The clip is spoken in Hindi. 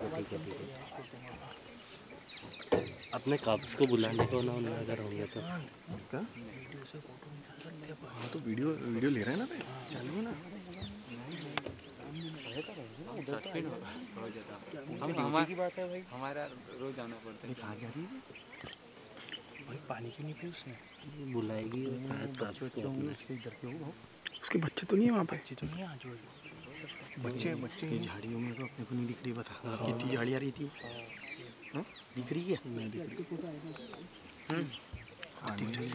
ठीक है ठीक है ठीक है अपने काप्स को बुलाने को ना उन्हें अगर होंगे तो। क्या? हाँ तो वीडियो वीडियो ले रहे हैं ना भाई? चलो ना? हम हमारी बात है। भाई हमारा रोज आना पड़ता है। कहाँ जा रही है? भाई पानी क्यों नहीं पी उसने? बुलाएगी को के हो उसके बच्चे तो नहीं है वहाँ पे? बच्चे तो नहीं आ जो बच्चे बच्चे। ये झाड़ियों में तो अपने को नहीं दिख रही बता। कितनी झाड़ी आ रही थी? हाँ? दिख रही है मैं हाँ, दिख रही। है